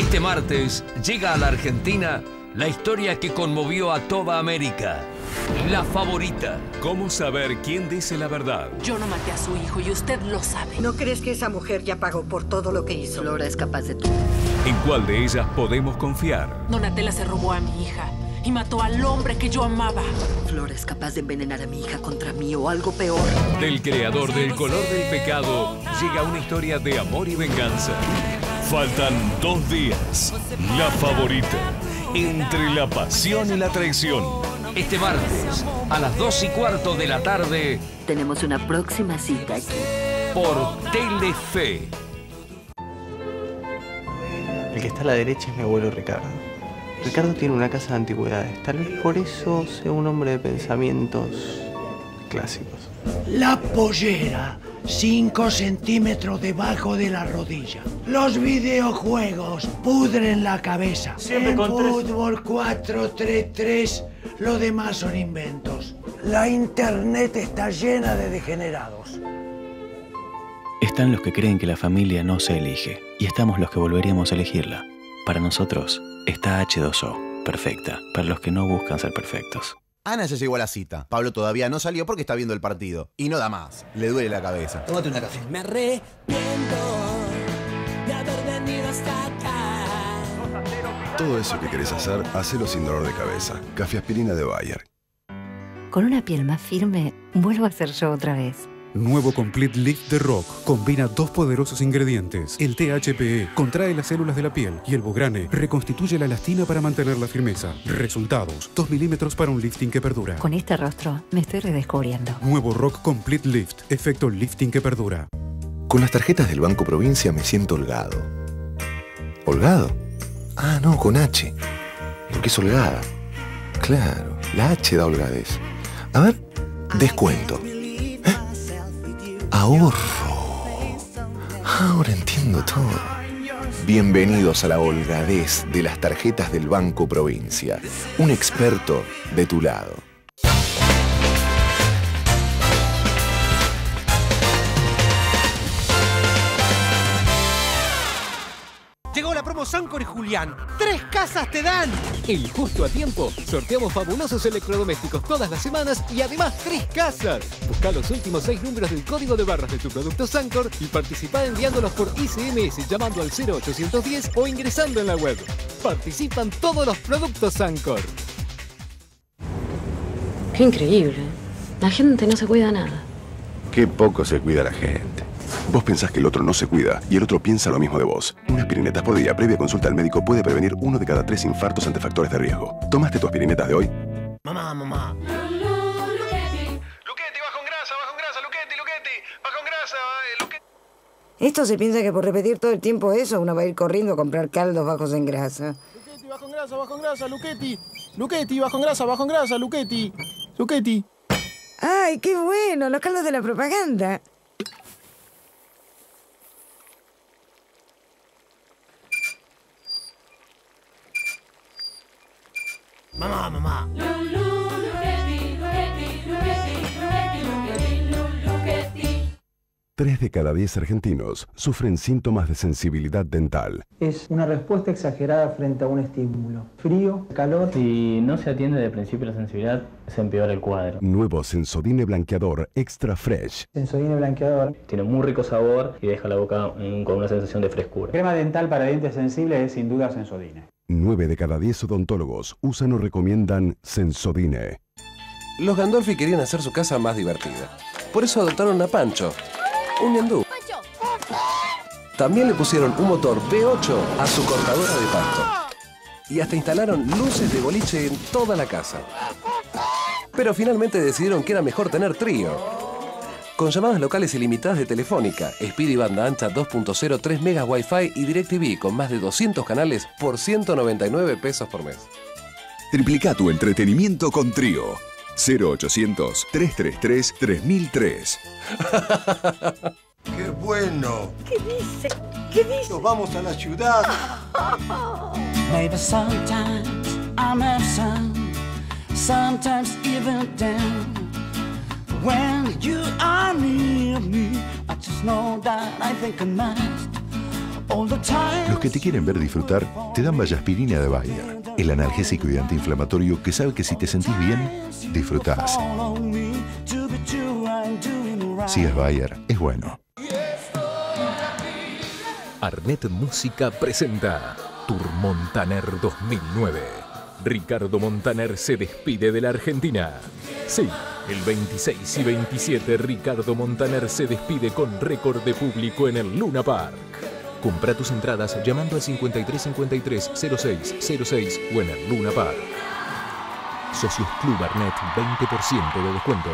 Este martes llega a la Argentina la historia que conmovió a toda América. La favorita. ¿Cómo saber quién dice la verdad? Yo no maté a su hijo y usted lo sabe. ¿No crees que esa mujer ya pagó por todo lo que hizo? Flora es capaz de todo. ¿En cuál de ellas podemos confiar? Donatella se robó a mi hija y mató al hombre que yo amaba. Flora es capaz de envenenar a mi hija contra mí o algo peor. Del creador del color del pecado llega una historia de amor y venganza. Faltan dos días. La favorita. Entre la pasión y la traición. Este martes, a las 2 y cuarto de la tarde, Tenemos una próxima cita aquí. por Telefe. El que está a la derecha es mi abuelo Ricardo. Ricardo tiene una casa de antigüedades. Tal vez por eso sea un hombre de pensamientos clásicos. La pollera, 5 centímetros debajo de la rodilla. Los videojuegos pudren la cabeza. Siempre en con tres. fútbol 4-3-3, lo demás son inventos. La internet está llena de degenerados. Están los que creen que la familia no se elige y estamos los que volveríamos a elegirla. Para nosotros está H2O, perfecta, para los que no buscan ser perfectos. Ana ya llegó a la cita. Pablo todavía no salió porque está viendo el partido. Y no da más. Le duele la cabeza. Tómate una café. Me arrepiento de haber venido hasta acá. Todo eso que querés hacer, hacelo sin dolor de cabeza. Café aspirina de Bayer. Con una piel más firme, vuelvo a ser yo otra vez. Nuevo Complete Lift de Rock combina dos poderosos ingredientes. El THPE contrae las células de la piel y el Bograne reconstituye la elastina para mantener la firmeza. Resultados: 2 milímetros para un lifting que perdura. Con este rostro me estoy redescubriendo. Nuevo Rock Complete Lift, efecto lifting que perdura. Con las tarjetas del Banco Provincia me siento holgado. ¿Holgado? Ah, no, con H. Porque es holgada. Claro, la H da holgadez. A ver, descuento. Ahorro. Ahora entiendo todo. Bienvenidos a la holgadez de las tarjetas del Banco Provincia. Un experto de tu lado. Sancor y Julián. ¡Tres casas te dan! En Justo a Tiempo, sorteamos fabulosos electrodomésticos todas las semanas y además tres casas. Busca los últimos seis números del código de barras de tu producto Sancor y participa enviándolos por ICMS llamando al 0810 o ingresando en la web. Participan todos los productos Sancor. Qué increíble. La gente no se cuida nada. Qué poco se cuida la gente. Vos pensás que el otro no se cuida y el otro piensa lo mismo de vos. Unas pirinetas por día previa consulta al médico puede prevenir uno de cada tres infartos ante factores de riesgo. ¿Tomaste tus pirinetas de hoy? Mamá, mamá. Esto se piensa que por repetir todo el tiempo eso uno va a ir corriendo a comprar caldos bajos en grasa. Luchetti, bajo en grasa, bajo en grasa, Luchetti. Luchetti, bajo en grasa, bajo en grasa, Luchetti. Luchetti. ¡Ay, qué bueno! Los caldos de la propaganda. Mamá, mamá. 3 de cada 10 argentinos sufren síntomas de sensibilidad dental. Es una respuesta exagerada frente a un estímulo. Frío, calor. Si no se atiende de principio la sensibilidad, se empeora el cuadro. Nuevo Sensodine Blanqueador Extra Fresh. Sensodine blanqueador. Tiene muy rico sabor y deja la boca con una sensación de frescura. Crema dental para dientes sensibles es sin duda Sensodine. 9 de cada 10 odontólogos usan o recomiendan Sensodine. Los Gandolfi querían hacer su casa más divertida. Por eso adoptaron a Pancho, un ñandú. También le pusieron un motor V8 a su cortadora de pasto. Y hasta instalaron luces de boliche en toda la casa. Pero finalmente decidieron que era mejor tener trío. Con llamadas locales ilimitadas de Telefónica, Speedy banda ancha 2.0, 3 megas Wi-Fi y DirecTV con más de 200 canales por 199 pesos por mes. Triplica tu entretenimiento con Trío. 0800 333 3003. ¡Qué bueno! ¿Qué dice? ¿Qué dice? Nos vamos a la ciudad. Maybe sometimes I'm absent, sometimes even down. When you are near me, I just know that I think I must all the time. Los que te quieren ver disfrutar te dan Vallaspirina de Bayer, el analgésico y antiinflamatorio que sabe que si te sentís bien, disfrutás. Si es Bayer, es bueno. Arnet Música presenta Tour Montaner 2009. Ricardo Montaner se despide de la Argentina. Sí, el 26 y 27 Ricardo Montaner se despide con récord de público en el Luna Park. Compra tus entradas llamando al 5353 0606 o en el Luna Park. Socios Club Arnet 20% de descuento.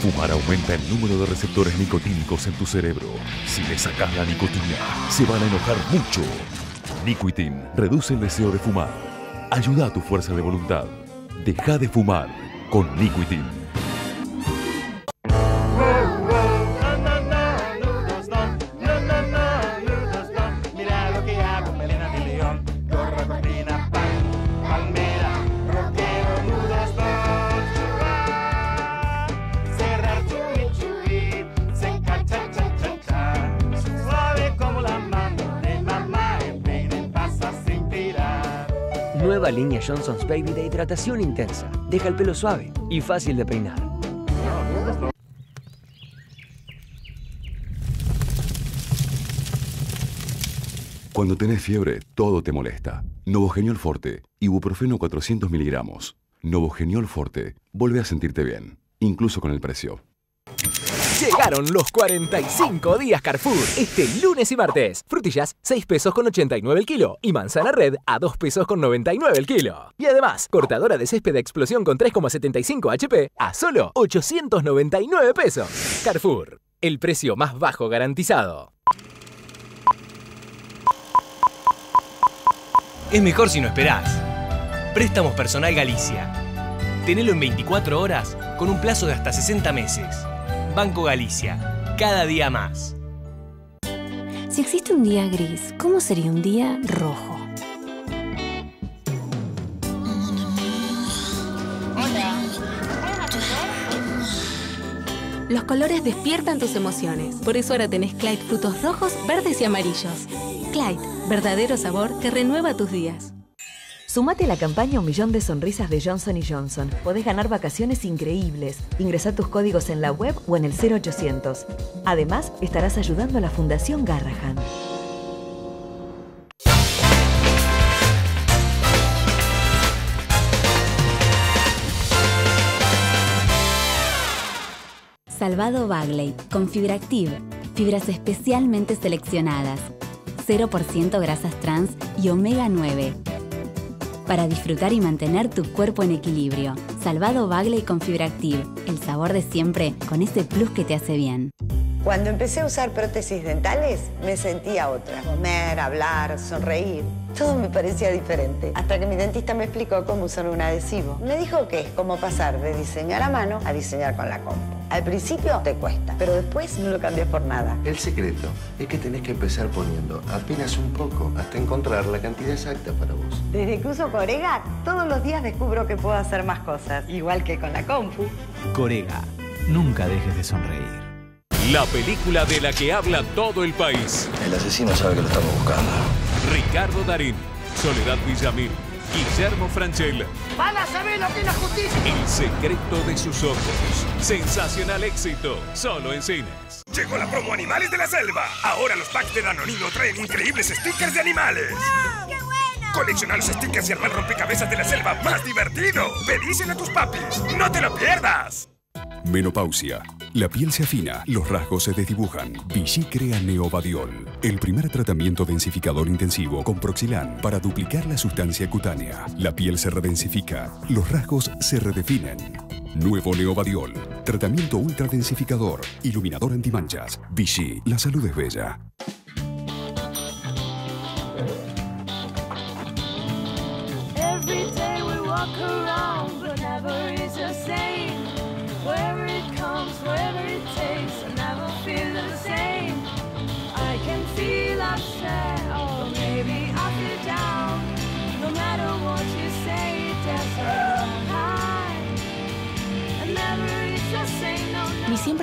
Fumar aumenta el número de receptores nicotínicos en tu cerebro. Si le sacas la nicotina, se van a enojar mucho. Nicotin reduce el deseo de fumar. Ayuda a tu fuerza de voluntad. Deja de fumar con Nicotin. Johnson's Baby de hidratación intensa. Deja el pelo suave y fácil de peinar. Cuando tenés fiebre, todo te molesta. Novogeniol Forte, ibuprofeno 400 miligramos. Novogeniol Forte, vuelve a sentirte bien, incluso con el precio. Llegaron los 45 días Carrefour. Este lunes y martes. Frutillas, 6 pesos con 89 el kilo. Y manzana red a 2 pesos con 99 el kilo. Y además, cortadora de césped de explosión con 3,75 HP a solo 899 pesos. Carrefour. El precio más bajo garantizado. Es mejor si no esperás. Préstamos Personal Galicia. Tenelo en 24 horas con un plazo de hasta 60 meses. Banco Galicia. Cada día más. Si existe un día gris, ¿cómo sería un día rojo? Los colores despiertan tus emociones. Por eso ahora tenés Clyde frutos rojos, verdes y amarillos. Clyde, verdadero sabor que renueva tus días. Sumate a la campaña Un Millón de Sonrisas de Johnson Johnson. Podés ganar vacaciones increíbles. Ingresá tus códigos en la web o en el 0800. Además, estarás ayudando a la Fundación Garrahan. Salvado Bagley con Fibra Active. Fibras especialmente seleccionadas. 0% grasas trans y omega 9. Para disfrutar y mantener tu cuerpo en equilibrio. Salvado Bagley con Fibra Active. El sabor de siempre con ese plus que te hace bien. Cuando empecé a usar prótesis dentales, me sentía otra. Comer, hablar, sonreír. Todo me parecía diferente. Hasta que mi dentista me explicó cómo usar un adhesivo. Me dijo que es como pasar de diseñar a mano a diseñar con la compu. Al principio te cuesta, pero después no lo cambias por nada. El secreto es que tenés que empezar poniendo apenas un poco hasta encontrar la cantidad exacta para vos. Desde que uso Corega, todos los días descubro que puedo hacer más cosas, igual que con la compu. Corega, nunca dejes de sonreír. La película de la que habla todo el país. El asesino sabe que lo estamos buscando. Ricardo Darín, Soledad Villamil, Guillermo Franchella. ¡Van a saber lo que es la justicia! El secreto de sus ojos. Sensacional éxito, solo en cines. Llegó la promo Animales de la Selva. Ahora los packs de Danonino traen increíbles stickers de animales. ¡Qué bueno! Colecciona los stickers y arma el rompecabezas de la selva más divertido. Pedíselo a tus papis. ¡No te lo pierdas! Menopausia. La piel se afina, los rasgos se desdibujan. Vichy crea Neovadiol, el primer tratamiento densificador intensivo con Proxilán para duplicar la sustancia cutánea. La piel se redensifica, los rasgos se redefinen. Nuevo Neovadiol, tratamiento ultradensificador, iluminador antimanchas. Vichy, la salud es bella.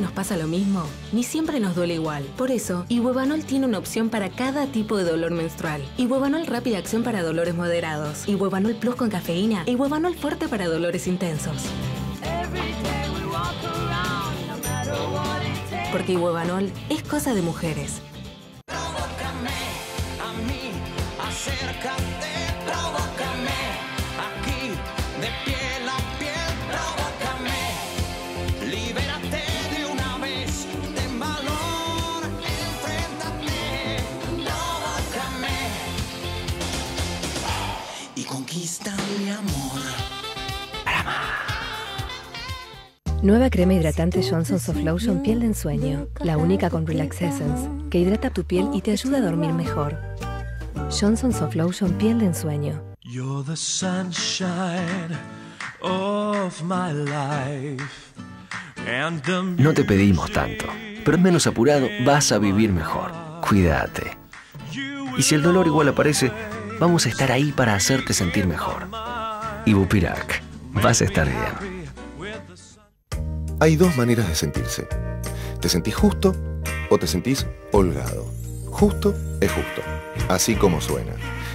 Nos pasa lo mismo, ni siempre nos duele igual. Por eso, Ibuevanol tiene una opción para cada tipo de dolor menstrual. Ibuevanol rápida acción para dolores moderados. Ibuevanol Plus con cafeína. Ibuevanol fuerte para dolores intensos. Porque Ibuevanol es cosa de mujeres. Nueva crema hidratante Johnson Soft Lotion Piel de Ensueño. La única con Relax Essence, que hidrata tu piel y te ayuda a dormir mejor. Johnson Soft Lotion Piel de Ensueño. You're the sunshine of my life. And the No te pedimos tanto, pero menos apurado vas a vivir mejor. Cuídate. Y si el dolor igual aparece, vamos a estar ahí para hacerte sentir mejor. Ibupirac, vas a estar bien. Hay dos maneras de sentirse. ¿Te sentís justo o te sentís holgado? Justo es justo, así como suena.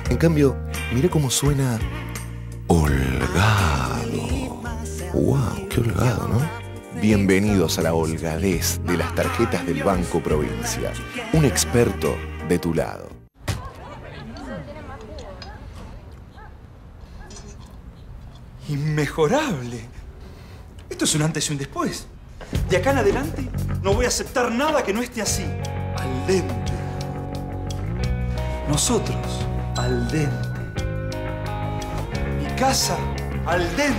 En cambio, mira cómo suena holgado. ¡Wow! ¡Qué holgado, ¿no? Bienvenidos a la holgadez de las tarjetas del Banco Provincia. Un experto de tu lado. Inmejorable. Esto es un antes y un después. De acá en adelante no voy a aceptar nada que no esté así. Al dente. Nosotros, al dente. Mi casa, al dente.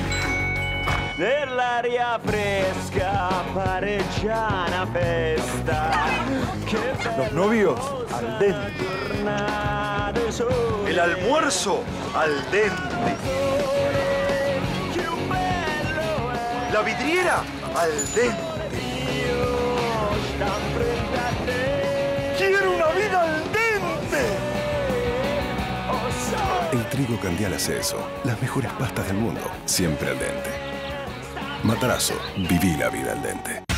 Nell'aria fresca pareggiana festa. Los novios, al dente. El almuerzo, al dente. La vidriera, al dente. ¡Quiero una vida al dente! El trigo Candial hace eso. Las mejores pastas del mundo, siempre al dente. Matarazo, viví la vida al dente.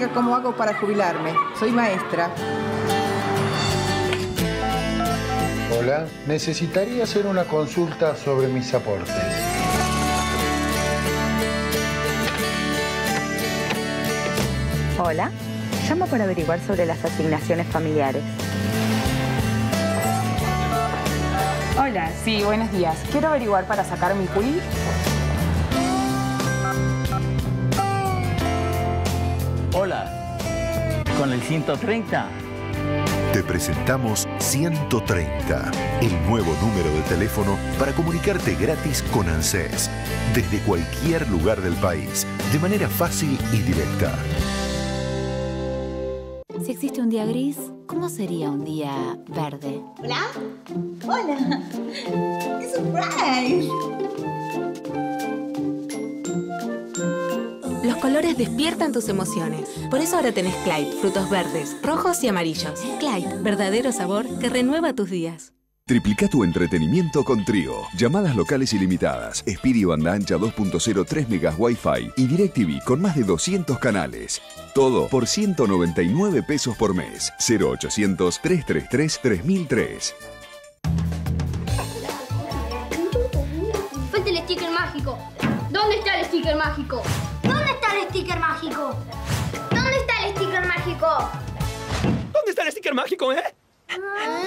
Diga cómo hago para jubilarme. Soy maestra. Hola, necesitaría hacer una consulta sobre mis aportes. Hola, llamo para averiguar sobre las asignaciones familiares. Hola, sí, buenos días. Quiero averiguar para sacar mi QI. Hola, con el 130 Te presentamos 130, el nuevo número de teléfono para comunicarte gratis con ANSES, desde cualquier lugar del país, de manera fácil y directa. Si existe un día gris, ¿cómo sería un día verde? ¿Hola? Hola. ¡Qué surprise! Colores despiertan tus emociones. Por eso ahora tenés Clyde, frutos verdes, rojos y amarillos. Clyde, verdadero sabor que renueva tus días. Triplica tu entretenimiento con Trío. Llamadas locales ilimitadas. Speedy banda ancha 2.0 3 megas Wi-Fi y DirecTV con más de 200 canales. Todo por 199 pesos por mes. 0800 333 3003. Falta el sticker mágico. ¿Dónde está el sticker mágico? ¿Dónde está el sticker mágico? ¿Dónde está el sticker mágico? ¿Dónde está el sticker mágico, eh?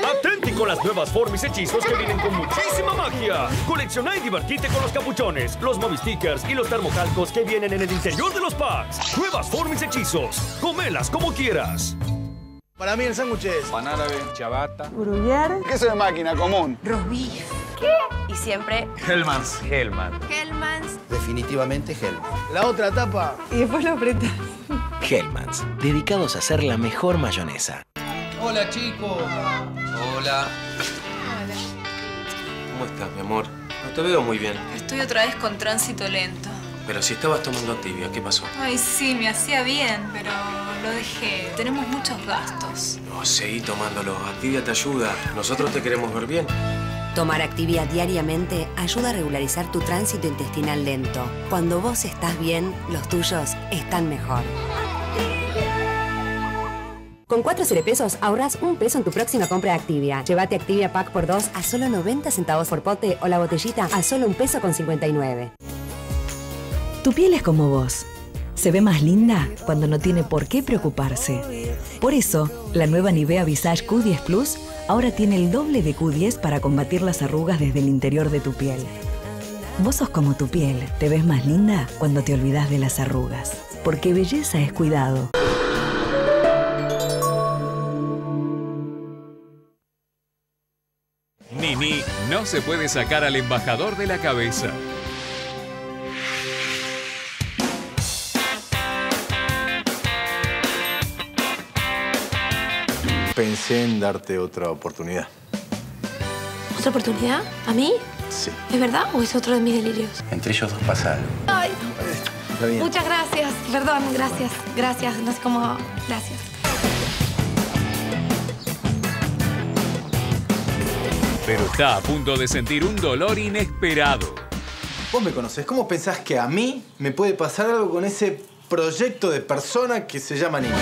Atenti con las nuevas formas y hechizos que vienen con muchísima magia. Colecciona y divertite con los capuchones, los movie stickers y los termocalcos que vienen en el interior de los packs. Nuevas formas y hechizos. Comelas como quieras. Para mí el sándwich es pan árabe, chabata, Gruyère. queso de máquina común. Rosbif. Y siempre Hellmans. Hellman. Hellmans. Definitivamente Hellman. La otra tapa. Y después lo apretas. Hellmans, dedicados a hacer la mejor mayonesa. Hola chicos. Hola. Hola. ¿Cómo estás, mi amor? No te veo muy bien. Estoy otra vez con tránsito lento. Pero si estabas tomando tibia, ¿qué pasó? Ay, sí, me hacía bien, pero lo dejé. Tenemos muchos gastos. No, seguí tomándolo. Activia te ayuda. Nosotros te queremos ver bien. Tomar Activia diariamente ayuda a regularizar tu tránsito intestinal lento. Cuando vos estás bien, los tuyos están mejor. Con 4 pesos ahorras un peso en tu próxima compra de Activia. Llévate Activia Pack por 2 a solo 90 centavos por pote o la botellita a solo un peso con 59. Tu piel es como vos. Se ve más linda cuando no tiene por qué preocuparse. Por eso, la nueva Nivea Visage Q10 Plus ahora tiene el doble de Q10 para combatir las arrugas desde el interior de tu piel. Vos sos como tu piel, te ves más linda cuando te olvidas de las arrugas. Porque belleza es cuidado. Nini no se puede sacar al embajador de la cabeza. Pensé en darte otra oportunidad. ¿Otra oportunidad? ¿A mí? Sí. ¿Es verdad o es otro de mis delirios? Entre ellos dos pasa algo. Ay, Está bien. muchas gracias. Perdón, gracias. Gracias. No sé cómo. Gracias. Pero está a punto de sentir un dolor inesperado. Vos me conocés. ¿Cómo pensás que a mí me puede pasar algo con ese proyecto de persona que se llama Nini?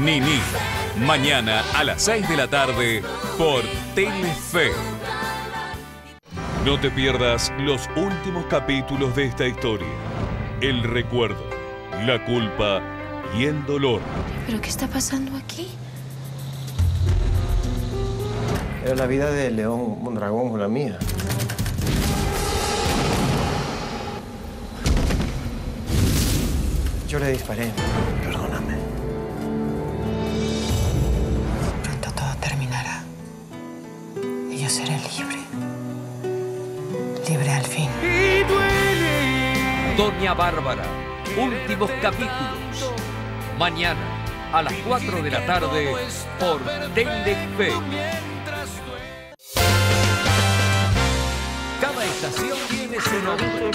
Nini. Mañana a las 6 de la tarde por Telefe. No te pierdas los últimos capítulos de esta historia. El recuerdo, la culpa y el dolor. ¿Pero qué está pasando aquí? Era la vida de León Mondragón con la mía. Yo le disparé. Perdóname. Seré libre. Libre al fin. Doña Bárbara, últimos capítulos. Mañana a las 4 de la tarde por Telefe. Cada estación tiene su nombre.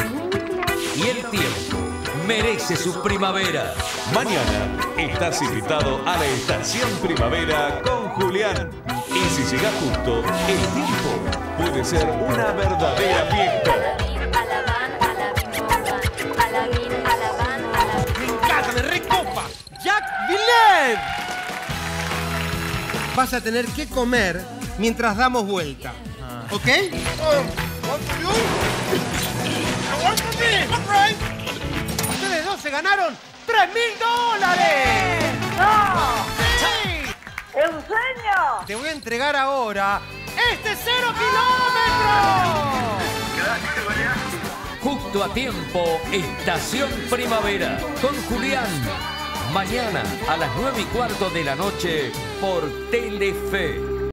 Y el tiempo merece su primavera. Mañana estás invitado a la estación primavera con Julián. Y si llega justo, el tiempo puede ser una verdadera fiesta. ¡Casa de recopa! ¡Jack Villeneuve! Vas a tener que comer mientras damos vuelta. ¿Ok? Ustedes dos se ganaron ¡3 mil dólares! ¡Sí! ¡Es un sueño! Te voy a entregar ahora este cero kilómetros. Justo a tiempo, Estación Primavera, con Julián. Mañana a las 9 y cuarto de la noche por Telefe.